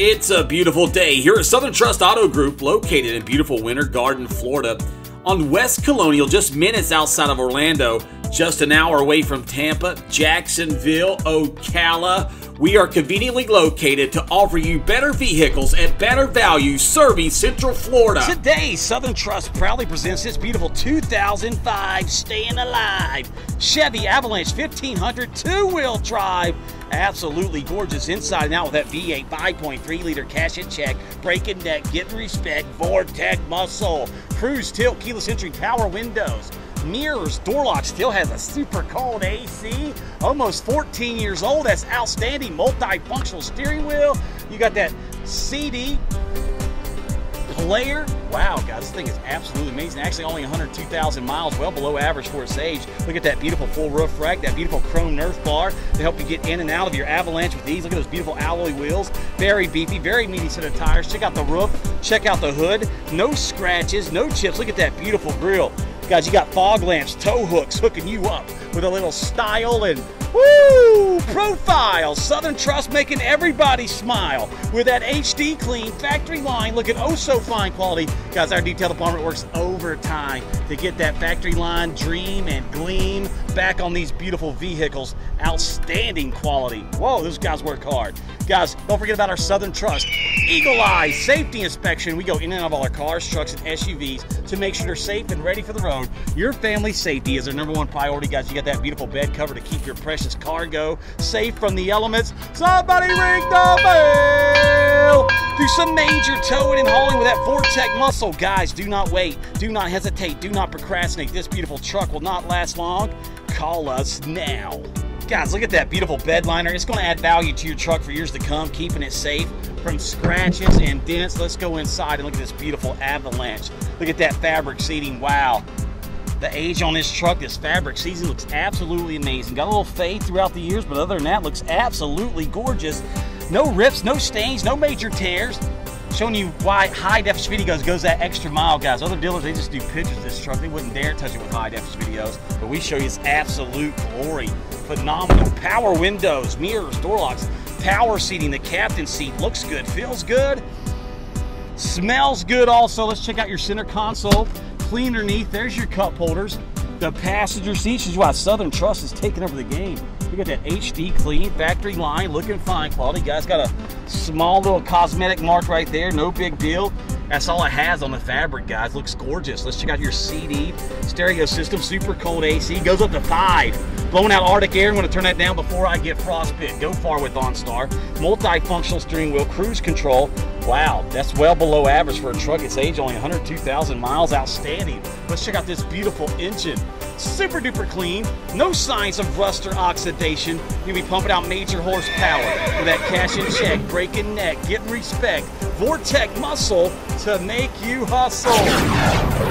It's a beautiful day here at Southern Trust Auto Group, located in beautiful Winter Garden, Florida, on West Colonial, just minutes outside of Orlando, just an hour away from Tampa, Jacksonville, Ocala. We are conveniently located to offer you better vehicles at better value serving Central Florida. Today, Southern Trust proudly presents this beautiful 2005 Staying Alive Chevy Avalanche 1500 two-wheel drive. Absolutely gorgeous inside and out with that V8 5.3 liter cash and check, breaking deck, getting respect, Vortec muscle, cruise tilt, keyless entry, power windows mirrors, door lock still has a super cold AC. Almost 14 years old. That's outstanding. Multifunctional steering wheel. You got that CD player. Wow, guys, this thing is absolutely amazing. Actually, only 102,000 miles, well below average for its age. Look at that beautiful full roof rack, that beautiful chrome Nerf bar to help you get in and out of your Avalanche with ease. Look at those beautiful alloy wheels. Very beefy, very meaty set of tires. Check out the roof, check out the hood. No scratches, no chips. Look at that beautiful grill. Guys, you got fog lamps, tow hooks hooking you up with a little style and woo profile. Southern Trust making everybody smile with that HD clean factory line looking oh so fine quality. Guys, our detail department works overtime to get that factory line dream and gleam back on these beautiful vehicles. Outstanding quality. Whoa, those guys work hard. Guys, don't forget about our Southern Trust Eagle Eye Safety Inspection. We go in and out of all our cars, trucks, and SUVs to make sure they're safe and ready for the road. Your family's safety is our number one priority, guys. You got that beautiful bed cover to keep your precious cargo safe from the elements. Somebody ring the bell! Do some major towing and hauling with that Vortec muscle. Guys, do not wait. Do not hesitate. Do not procrastinate. This beautiful truck will not last long. Call us now. Guys, look at that beautiful bed liner. It's going to add value to your truck for years to come, keeping it safe from scratches and dents. Let's go inside and look at this beautiful Avalanche. Look at that fabric seating. Wow. The age on this truck, this fabric seating looks absolutely amazing. Got a little fade throughout the years, but other than that, looks absolutely gorgeous. No rips, no stains, no major tears showing you why high definition videos goes that extra mile, guys. Other dealers, they just do pictures of this truck. They wouldn't dare touch it with high definition videos, but we show you its absolute glory. Phenomenal. Power windows, mirrors, door locks, power seating. The captain seat looks good, feels good, smells good also. Let's check out your center console. Clean underneath. There's your cup holders. The passenger seats is why Southern Trust is taking over the game. You got that HD clean factory line, looking fine quality. Guys got a small little cosmetic mark right there, no big deal. That's all it has on the fabric, guys. Looks gorgeous. Let's check out your CD stereo system, super cold AC, goes up to five. Blowing out Arctic air, I'm gonna turn that down before I get frostbit. Go far with OnStar. Multifunctional steering wheel, cruise control. Wow, that's well below average for a truck. Its age only 102,000 miles, outstanding. Let's check out this beautiful engine super duper clean, no signs of rust or oxidation. You'll be pumping out major horsepower with that cash and check, breaking neck, getting respect, Vortec muscle to make you hustle.